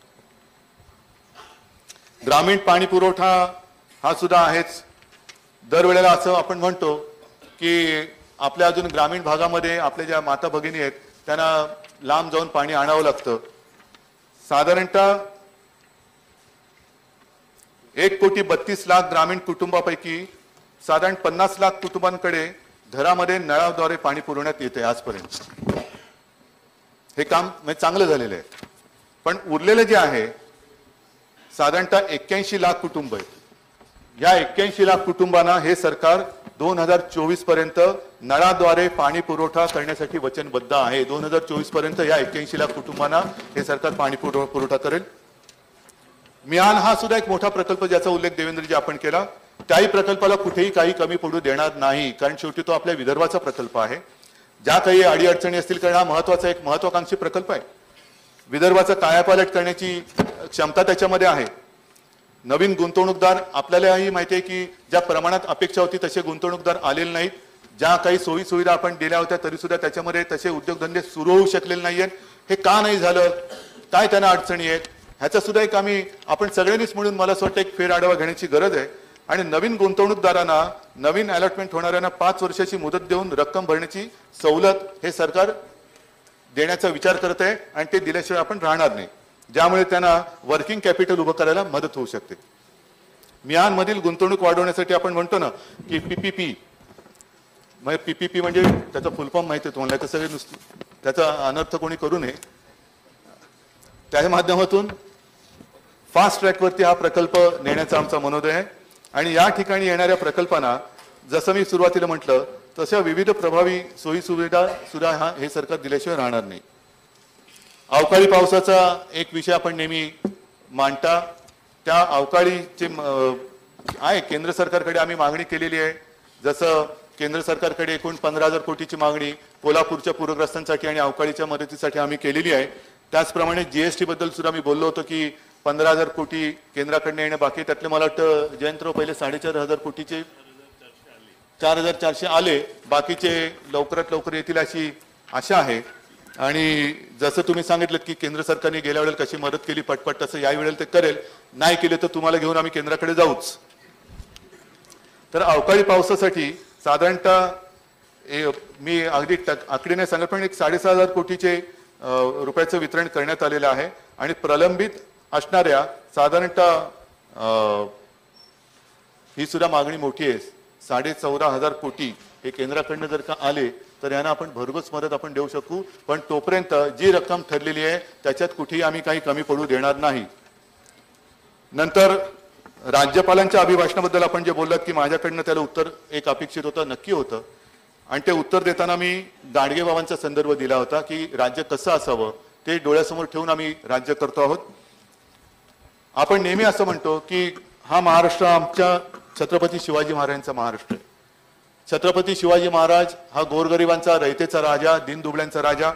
ग्रामीण पाणी पुरवठा हा सुद्धा आहेच. दरवेळेला असं आपण म्हणतो की आपल्या अजून ग्रामीण भागामध्ये आपल्या ज्या माता भगिनी आहेत त्यांना लांब जाऊन पाणी आणावं लागतं. साधारणतः एक कोटी बत्तीस लाख ग्रामीण कुटुंबापैकी साधारण पन्नास लाख कुटुंबांकडे घरामध्ये नळाद्वारे पाणी पुरवण्यात येते आजपर्यंत. हे काम म्हणजे चांगलं झालेलं आहे. पण उरलेलं जे आहे साधारणतः एक्क्याऐंशी लाख कुटुंब आहेत. या एक्क्याऐंशी लाख कुटुंबांना हे सरकार दोन हजार चोवीसपर्यंत नळाद्वारे पाणी पुरवठा करण्यासाठी वचनबद्ध आहे. दोन हजार चोवीसपर्यंत या एक्क्याऐंशी लाख कुटुंबांना हे सरकार पाणी पुरव- पुरवठा करेल. मियान हा सुद्धा एक मोठा प्रकल्प ज्याचा उल्लेख देवेंद्रजी आपण केला. त्याही प्रकल्पाला कुठेही काही कमी पडू देणार नाही कारण शेवटी तो आपल्या विदर्भाचा प्रकल्प आहे. ज्या काही अडीअडचणी असतील कारण हा महत्त्वाचा एक महत्वाकांक्षी प्रकल्प आहे. विदर्भाचा कायापालट करण्याची क्षमता त्याच्यामध्ये आहे. नवीन गुंतवणूकदार आपल्यालाही माहिती आहे की ज्या प्रमाणात अपेक्षा होती तसे गुंतवणूकदार आलेले नाहीत. ज्या काही सोयी सुविधा आपण दिल्या होत्या तरी सुद्धा त्याच्यामध्ये तसे उद्योगधंदे सुरू होऊ शकलेले नाहीयेत. हे का नाही झालं? काय त्यांना अडचणी आहेत? ह्याचा सुद्धा एक आम्ही आपण सगळ्यांनीच म्हणून मला असं वाटतं एक फेर आढावा घेण्याची गरज आहे. आणि नवीन गुंतवणूकदारांना नवीन अलॉटमेंट होणाऱ्यांना पाच वर्षाची मुदत देऊन रक्कम भरण्याची सवलत हे सरकार देण्याचा विचार करत आहे आणि ते दिल्याशिवाय आपण राहणार नाही. ज्यामुळे त्यांना वर्किंग कॅपिटल उभं करायला मदत होऊ शकते. मियानमधील गुंतवणूक वाढवण्यासाठी आपण म्हणतो ना की पीपीपी म्हणजे पीपीपी म्हणजे त्याचा फुलफॉर्म माहिती आहे तुम्हाला सगळे नुसतं त्याचा अनर्थ कोणी करू नये. त्या माध्यमातून फास्ट ट्रॅकवरती हा प्रकल्प नेण्याचा आमचा मनोदय आहे. आणि या ठिकाणी येणाऱ्या प्रकल्पांना जसं मी सुरुवातीला म्हटलं तशा विविध प्रभावी सोयीसुविधा सुद्धा हा हे सरकार दिल्याशिवाय राहणार नाही. अवकाळी पावसाचा एक विषय आपण नेहमी मांडता. त्या अवकाळीचे आहे केंद्र सरकारकडे आम्ही मागणी केलेली आहे. जसं केंद्र सरकारकडे एकूण पंधरा हजार कोटीची मागणी कोल्हापूरच्या पूरग्रस्तांसाठी आणि अवकाळीच्या मदतीसाठी आम्ही केलेली आहे. त्याचप्रमाणे जीएसटी बद्दल सुद्धा मी बोललो होतो की पंधरा हजार कोटी केंद्राकडनं येणं बाकी त्यातले मला वाटतं जयंतराव पहिले साडेचार हजार कोटीचे चार हजार चारशे आले. बाकीचे लवकरात लवकर येतील अशी आशा आहे. आणि जसं तुम्ही सांगितलं की केंद्र सरकारने गेल्या वेळेला कशी मदत केली पटपट तसं या वेळेला ते करेल. नाही केले तर तुम्हाला घेऊन आम्ही केंद्राकडे जाऊच. तर अवकाळी पावसासाठी साधारणतः मी अगदी टक- आकडे नाही सांगत पण एक साडेसहा हजार कोटीचे रुपयाचं वितरण करण्यात आलेलं आहे. आणि प्रलंबित असणाऱ्या साधारणतः ही सुद्धा मागणी मोठी आहे. साडे चौदा हजार कोटी हे केंद्राकडनं जर का आले तर यांना आपण भरघोस मदत आपण देऊ शकू. पण तोपर्यंत जी रक्कम ठरलेली आहे त्याच्यात कुठेही आम्ही काही कमी पडू देणार नाही. नंतर राज्यपालांच्या अभिभाषणाबद्दल आपण जे बोललात की माझ्याकडनं त्याला उत्तर एक अपेक्षित होतं नक्की होतं. आणि ते उत्तर देताना मी गाडगेबाबांचा संदर्भ दिला होता की राज्य कसं असावं ते डोळ्यासमोर ठेवून आम्ही राज्य करतो आहोत. आपण नेहमी असं म्हणतो की हा महाराष्ट्र आमच्या छत्रपती शिवाजी महाराजांचा महाराष्ट्र आहे. छत्रपती शिवाजी महाराज हा गोरगरिबांचा रयतेचा राजा दिनदुबळ्यांचा राजा.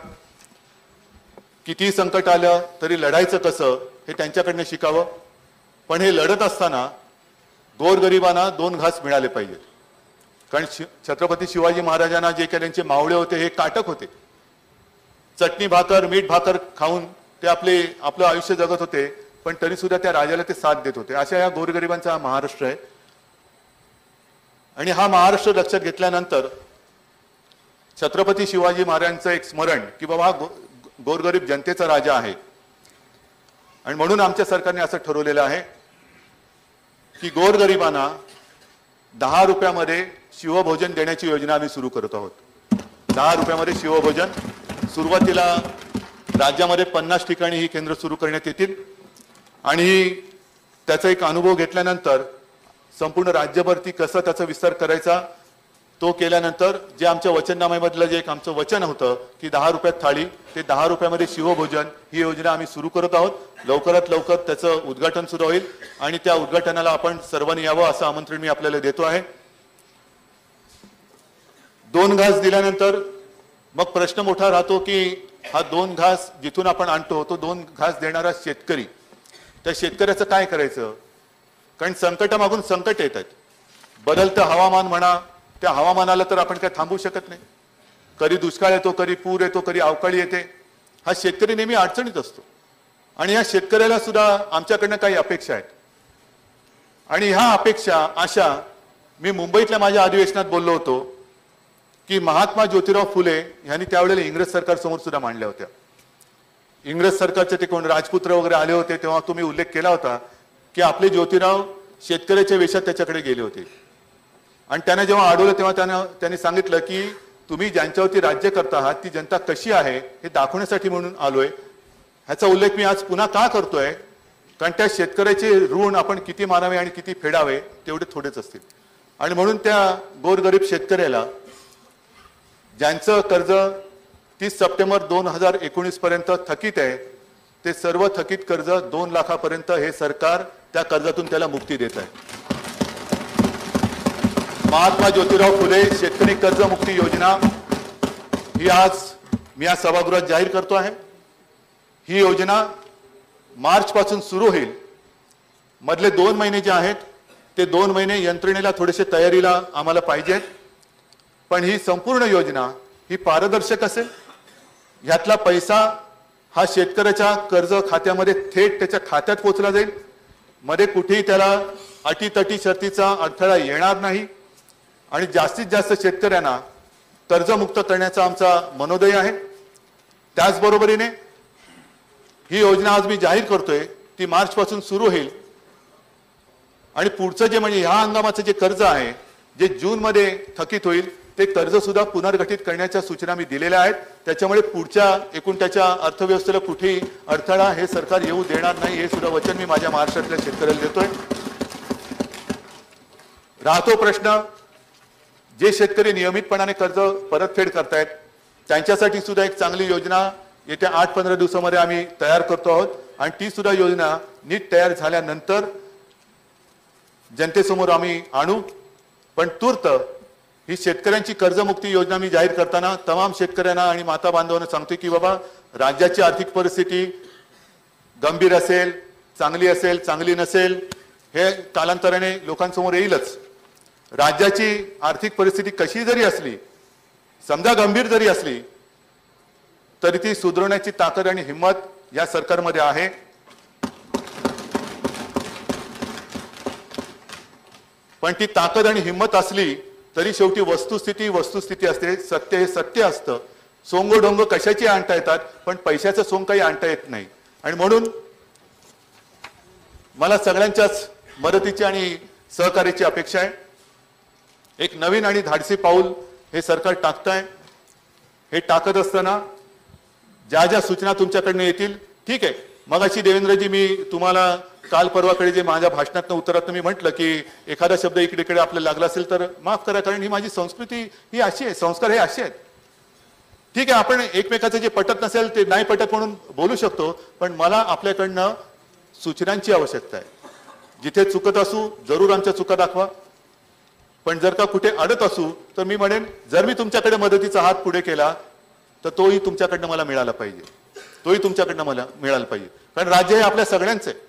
किती संकट आलं तरी लढायचं कसं हे त्यांच्याकडनं शिकावं. पण हे लढत असताना गोरगरिबांना दोन घास मिळाले पाहिजेत कारण शि- छत्रपती शिवाजी महाराजांना जे काही त्यांचे मावळे होते हे काटक होते. चटणी भाकर मीठ भाकर खाऊन ते आपले आपलं आयुष्य जगत होते. पण तरी सुद्धा त्या राजाला ते साथ देत होते. अशा या गोरगरिबांचा हा महाराष्ट्र आहे. आणि हा महाराष्ट्र लक्षात घेतल्यानंतर छत्रपती शिवाजी महाराजांचं एक स्मरण की बाबा हा गो- गोरगरीब जनतेचा राजा आहे. आणि म्हणून आमच्या सरकारने असं ठरवलेलं आहे की गोरगरिबांना दहा रुपयामध्ये शिवभोजन देण्याची योजना आम्ही सुरू करत आहोत. दहा रुपयामध्ये शिवभोजन. सुरुवातीला राज्यामध्ये पन्नास ठिकाणी ही केंद्र सुरू करण्यात येतील. आणि त्याचा एक अनुभव घेतल्यानंतर संपूर्ण राज्यभर ती कसं त्याचा विस्तार करायचा तो केल्यानंतर जे आमच्या वचननाम्यामधलं जे एक आमचं वचन होतं की दहा रुपयात थाळी ते दहा रुपयामध्ये शिवभोजन ही योजना आम्ही सुरू करत आहोत. लवकरात लवकर त्याचं उद्घाटन सुरू होईल आणि त्या उद्घाटनाला आपण सर्वांनी यावं असं आमंत्रण मी आपल्याला देतो आहे. दोन घास दिल्यानंतर मग प्रश्न मोठा राहतो की हा दोन घास जिथून आपण आणतो तो दोन घास देणारा शेतकरी त्या शेतकऱ्याचं काय करायचं? कारण संकटामागून संकट येत आहेत बदलतं हवामान म्हणा त्या हवामानाला तर आपण काय थांबू शकत नाही. कधी दुष्काळ येतो कधी पूर येतो कधी अवकाळी येते. हा शेतकरी नेहमी अडचणीत असतो. आणि या शेतकऱ्याला सुद्धा आमच्याकडनं काही अपेक्षा आहेत. आणि ह्या अपेक्षा आशा मी मुंबईतल्या माझ्या अधिवेशनात बोललो होतो की महात्मा ज्योतिराव फुले यांनी त्यावेळेला इंग्रज सरकारसमोर सुद्धा मांडल्या होत्या. इंग्रज सरकारचे ते कोण राजपुत्र वगैरे आले होते तेव्हा तुम्ही उल्लेख केला होता की आपले ज्योतिराव शेतकऱ्याच्या वेशात त्याच्याकडे गेले होते. आणि त्यांना जेव्हा अडवलं तेव्हा त्यांना त्यांनी सांगितलं की तुम्ही ज्यांच्यावरती राज्य करता आहात ती जनता कशी आहे हे दाखवण्यासाठी म्हणून आलोय. ह्याचा उल्लेख मी आज पुन्हा का करतोय? कारण त्या शेतकऱ्याचे ऋण आपण किती मानावे आणि किती फेडावे तेवढे थोडेच असतील. आणि म्हणून त्या गोरगरीब शेतकऱ्याला ज्यांचं कर्ज तीस सप्टेंबर दोन हजार एकोणीस पर्यंत थकीत आहे. ते सर्व थकीत कर्ज दोन लाखापर्यंत हे सरकार त्या कर्जातून त्याला मुक्ती देत आहे. महात्मा ज्योतिराव फुले शेतकरी कर्जमुक्ती योजना ही आज मी या सभागृहात जाहीर करतो आहे. ही योजना मार्च पासून सुरू होईल. मधले दोन महिने जे आहेत ते दोन महिने यंत्रणेला थोडेसे तयारीला आम्हाला पाहिजेत. पण ही संपूर्ण योजना ही पारदर्शक असेल? ह्यातला पैसा हा शेतकऱ्याच्या कर्ज खात्यामध्ये थेट त्याच्या खात्यात पोचला जाईल. मध्ये कुठेही त्याला अटीतटी शर्तीचा अडथळा येणार नाही. आणि जास्तीत जास्त शेतकऱ्यांना कर्जमुक्त करण्याचा आमचा मनोदय आहे. त्याचबरोबरीने ही योजना आज मी जाहीर करतोय. ती मार्च पासून सुरू होईल. आणि पुढचं जे म्हणजे ह्या हंगामाचं जे कर्ज आहे जे जून मध्ये थकीत होईल ते कर्ज सुद्धा पुनर्गठित करण्याच्या सूचना मी दिलेल्या आहेत. त्याच्यामुळे पुढच्या एकूण त्याच्या अर्थव्यवस्थेला कुठेही अडथळा हे सरकार येऊ देणार नाही हे सुद्धा वचन मी माझ्या महाराष्ट्रातल्या शेतकऱ्याला देतोय. राहतो प्रश्न जे शेतकरी नियमितपणाने कर्ज परतफेड करतायत त्यांच्यासाठी सुद्धा एक चांगली योजना येत्या आठ पंधरा दिवसामध्ये आम्ही तयार करतो आहोत. आणि ती सुद्धा योजना नीट तयार झाल्यानंतर जनतेसमोर आम्ही आणू. पण तूर्त ही शेतकऱ्यांची कर्जमुक्ती योजना मी जाहीर करताना तमाम शेतकऱ्यांना आणि माता बांधवांना सांगतो की बाबा राज्याची आर्थिक परिस्थिती गंभीर असेल चांगली असेल चांगली नसेल हे कालांतराने लोकांसमोर येईलच. राज्याची आर्थिक परिस्थिती कशी जरी असली समजा गंभीर जरी असली तरी ती सुधारण्याची ताकद आणि हिंमत या सरकारमध्ये आहे. पण ती ताकद आणि हिंमत असली तरी शेवटी वस्तुस्थिती वस्तुस्थिती असते. सत्य हे सत्य असतं. सोंग डोंग कशाची आणता येतात पण पैशाचं सोंग काही आणता येत नाही. आणि म्हणून मला सगळ्यांच्याच मदतीची आणि सहकार्याची अपेक्षा आहे. एक नवीन आणि धाडसी पाऊल हे सरकार टाकतंय. हे टाकत असताना ज्या ज्या सूचना तुमच्याकडनं येतील ठीक आहे. मगाशी देवेंद्रजी मी तुम्हाला काल परवाकडे जे माझ्या भाषणातनं उत्तरात मी म्हटलं की एखादा शब्द इकडे इकडे आपल्याला लागला असेल तर माफ करा कारण ही माझी संस्कृती ही अशी आहे संस्कार हे असे आहेत. ठीक आहे आपण एकमेकाचं जे पटत नसेल ते नाही पटत म्हणून बोलू शकतो पण मला आपल्याकडनं सूचनांची आवश्यकता आहे. जिथे चुकत असू जरूर आमच्या चुका दाखवा. पण जर का कुठे अडत असू तर मी म्हणेन जर मी तुमच्याकडे मदतीचा हात पुढे केला तर तोही तुमच्याकडनं मला मिळाला पाहिजे. तोही तुमच्याकडनं मला मिळाला पाहिजे. कारण राज्य हे आपल्या सगळ्यांचं आहे.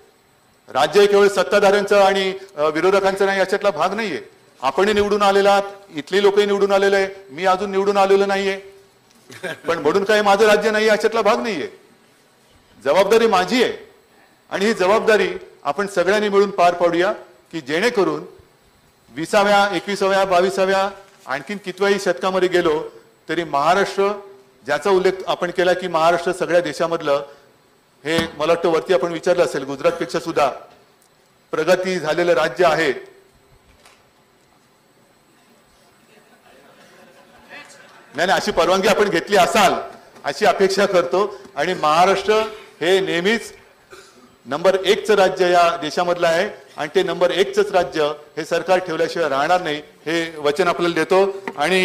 राज्य हे केवळ सत्ताधाऱ्यांचं आणि विरोधकांचं नाही याच्यातला भाग नाहीये. आपणही निवडून आलेला आहात इथली लोकही निवडून आलेले आहे मी अजून निवडून आलेलो नाहीये. पण म्हणून काय माझं राज्य नाही याच्यातला भाग नाहीये. जबाबदारी माझी आहे. आणि ही जबाबदारी आपण सगळ्यांनी मिळून पार पाडूया की जेणेकरून विसाव्या एकविसाव्या बावीसाव्या आणखीन कितव्याही शतकामध्ये गेलो तरी महाराष्ट्र ज्याचा उल्लेख आपण केला की महाराष्ट्र सगळ्या देशामधलं हे मला वाटतं वरती आपण विचारलं असेल गुजरातपेक्षा सुद्धा प्रगती झालेलं राज्य आहे. नाही नाही अशी परवानगी आपण घेतली असाल अशी अपेक्षा करतो. आणि महाराष्ट्र हे नेहमीच नंबर एकचं राज्य या देशामधलं आहे. आणि ते नंबर एकचंच राज्य हे सरकार ठेवल्याशिवाय राहणार नाही हे वचन आपल्याला देतो. आणि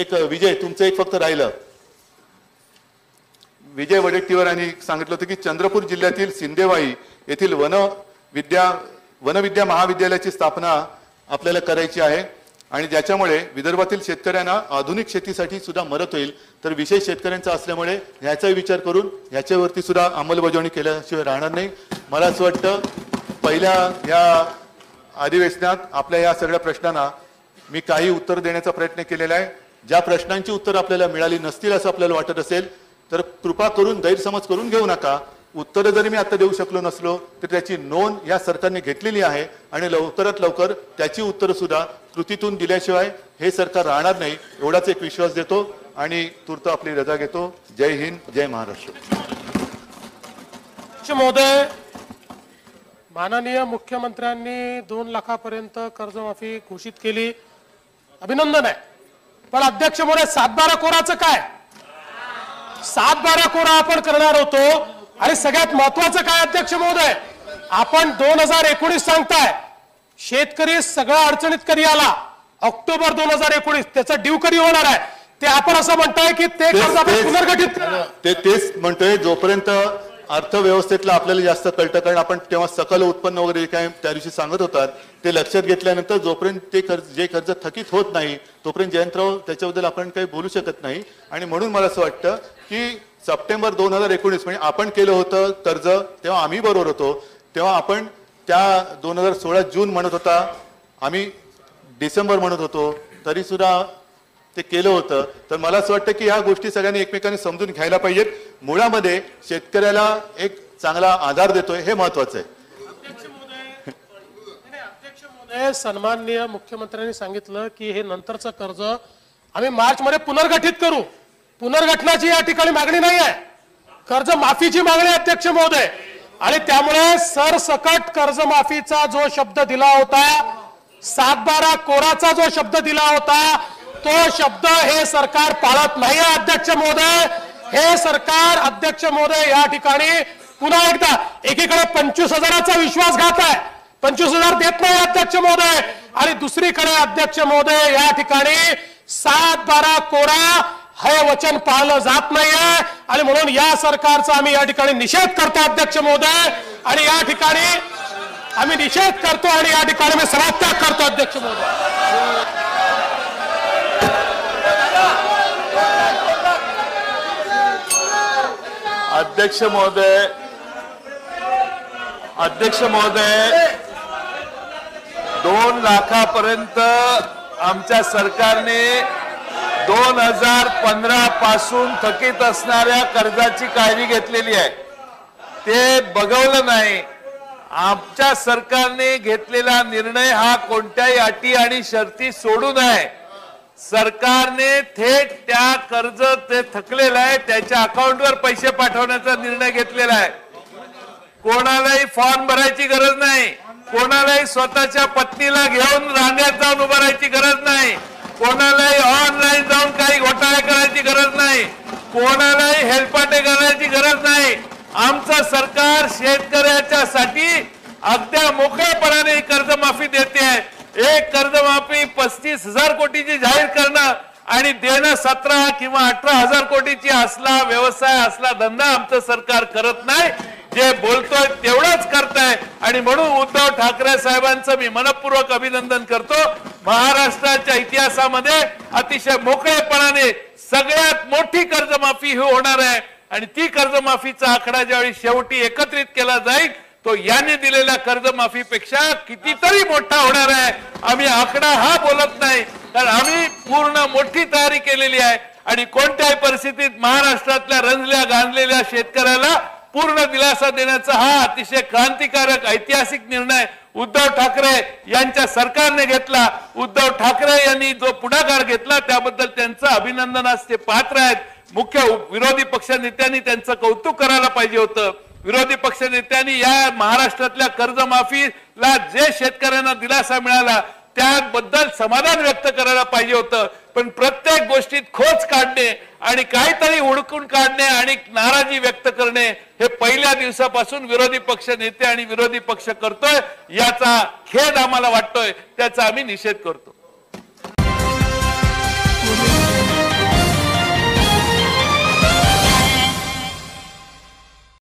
एक विजय तुमचं एक फक्त राहिलं. विजय वडेट्टीवार यांनी सांगितलं होतं की चंद्रपूर जिल्ह्यातील सिंदेवाई येथील वन विद्या वनविद्या महाविद्यालयाची स्थापना आपल्याला करायची आहे. आणि ज्याच्यामुळे विदर्भातील शेतकऱ्यांना आधुनिक शेतीसाठी सुद्धा मदत होईल. तर विशेष शेतकऱ्यांचा असल्यामुळे ह्याचाही विचार करून ह्याच्यावरती सुद्धा अंमलबजावणी केल्याशिवाय राहणार नाही. मला असं वाटतं पहिल्या या अधिवेशनात आपल्या या सगळ्या प्रश्नांना मी काही उत्तर देण्याचा प्रयत्न केलेला आहे. ज्या प्रश्नांची उत्तर आपल्याला मिळाली नसतील असं आपल्याला वाटत असेल तर कृपा करून गैरसमज करून घेऊ नका. उत्तरं जरी मी आता देऊ शकलो नसलो तर त्याची नोंद या सरकारने घेतलेली आहे आणि लवकरात लवकर त्याची उत्तरं सुद्धा कृतीतून दिल्याशिवाय हे सरकार राहणार नाही एवढाच एक विश्वास देतो आणि तूर्त आपली रजा घेतो. जय हिंद जय महाराष्ट्र. महोदय माननीय मुख्यमंत्र्यांनी दोन लाखापर्यंत कर्जमाफी घोषित केली. अभिनंदन आहे. पण अध्यक्ष महोदय सातबारा कोराचं काय? सातबारा कोरा आपण करणार होतो? आणि सगळ्यात महत्वाचं काय अध्यक्ष महोदय? आपण दोन हजार एकोणीस सांगताय शेतकरी सगळ्या अडचणीत कधी आला? ऑक्टोबर दोन हजार एकोणीस. त्याचा ड्यू कधी होणार आहे? ते आपण असं म्हणताय की ते कर्ज आपण पुनर्गठित ते तेच म्हणतोय जोपर्यंत अर्थव्यवस्थेतलं आपल्याला जास्त कळतं कारण आपण तेव्हा सकल उत्पन्न वगैरे जे काय त्या दिवशी सांगत होतात ते लक्षात घेतल्यानंतर जोपर्यंत ते कर्ज जे कर्ज थकीत होत नाही तोपर्यंत जयंतराव त्याच्याबद्दल आपण काही बोलू शकत नाही. आणि म्हणून मला असं वाटतं की सप्टेंबर दोन हजार एकोणीस म्हणजे आपण केलं होतं कर्ज तेव्हा आम्ही बरोबर होतो. तेव्हा आपण त्या दोन हजार सोळा जून म्हणत होता आम्ही डिसेंबर म्हणत होतो. तरी सुद्धा ते केलं होतं. तर मला असं वाटतं की ह्या गोष्टी सगळ्यांनी एकमेकांनी समजून घ्यायला पाहिजेत. मुळामध्ये शेतकऱ्याला एक चांगला आधार देतोय हे महत्वाचं आहे. सन्माननीय मुख्यमंत्र्यांनी सांगितलं की हे नंतरचं कर्ज आम्ही मार्च मध्ये पुनर्गठित करू. पुनर्गठनाची या ठिकाणी मागणी नाही आहे. कर्ज माफीची मागणी अध्यक्ष महोदय. आणि त्यामुळे सरसकट कर्जमाफीचा जो शब्द दिला होता सात बारा कोराचा जो शब्द दिला होता तो शब्द हे सरकार पाळत नाही अध्यक्ष महोदय. हे सरकार अध्यक्ष महोदय या ठिकाणी पुन्हा एकदा एकीकडे पंचवीस हजाराचा विश्वासघात आहे. पंचवीस हजार देत नाही अध्यक्ष महोदय. आणि दुसरीकडे अध्यक्ष महोदय या ठिकाणी सात बारा कोरा हे वचन पाळलं जात नाहीये आणि म्हणून या सरकारचा आम्ही या ठिकाणी निषेध करतो अध्यक्ष महोदय. आणि या ठिकाणी आम्ही निषेध करतो आणि या ठिकाणी मी सभात्याग करतो अध्यक्ष महोदय. अध्यक्ष महोदय अध्यक्ष महोदय दोन लाखापर्यंत आमच्या सरकारने दोन हजार पंधरा पासून थकीत असणाऱ्या कर्जाची काळजी घेतलेली आहे. ते बघवलं नाही. आमच्या सरकारने घेतलेला निर्णय हा कोणत्याही अटी आणि शर्ती सोडून आहे सरकारने थेट त्या कर्ज ते थकलेलं आहे त्याच्या अकाउंटवर पैसे पाठवण्याचा निर्णय घेतलेला आहे. कोणालाही फॉर्म भरायची गरज नाही. कोणालाही स्वतःच्या पत्नीला घेऊन रांगेत जाऊन उभं राहायची गरज नाही. कोणालाही ऑनलाईन जाऊन काही घोटाळे करायची गरज नाही. कोणालाही हेलपाटे करायची गरज नाही. आमचं सरकार शेतकऱ्याच्या साठी अगद्या मोकळेपणाने कर्जमाफी देते. आहे एक कर्जमाफी पस्तीस हजार कोटीची जाहीर करणं आणि देणं सतरा किंवा अठरा हजार कोटीची असला व्यवसाय असला धंदा आमचं सरकार करत नाही. जे बोलतोय तेवढंच करताय. आणि म्हणून उद्धव ठाकरे साहेबांचं मी मनपूर्वक अभिनंदन करतो. महाराष्ट्राच्या इतिहासामध्ये अतिशय मोकळेपणाने सगळ्यात मोठी कर्जमाफी ही होणार आहे. आणि ती कर्जमाफीचा आकडा ज्यावेळी शेवटी एकत्रित केला जाईल तो यांनी दिलेल्या कर्जमाफीपेक्षा कितीतरी मोठा होणार आहे. आम्ही आकडा हा बोलत नाही. कारण आम्ही पूर्ण मोठी तयारी केलेली आहे. आणि कोणत्याही परिस्थितीत महाराष्ट्रातल्या रंजल्या गांजलेल्या शेतकऱ्याला पूर्ण दिलासा देण्याचा हा अतिशय क्रांतिकारक ऐतिहासिक निर्णय उद्धव ठाकरे यांच्या सरकारने घेतला. उद्धव ठाकरे यांनी जो पुढाकार घेतला त्याबद्दल त्यांचं अभिनंदनास ते पात्र आहेत. मुख्य विरोधी पक्ष नेत्यांनी त्यांचं कौतुक करायला पाहिजे होतं. विरोधी पक्ष नेत्यांनी या महाराष्ट्रातल्या कर्जमाफीला जे शेतकऱ्यांना दिलासा मिळाला त्याबद्दल समाधान व्यक्त करायला पाहिजे होतं. पण प्रत्येक गोष्टीत खोच काढणे आणि काहीतरी हुडकून काढणे आणि नाराजी व्यक्त करणे हे पहिल्या दिवसापासून विरोधी पक्ष नेते आणि विरोधी पक्ष करतोय याचा खेद आम्हाला वाटतोय त्याचा आम्ही निषेध करतो.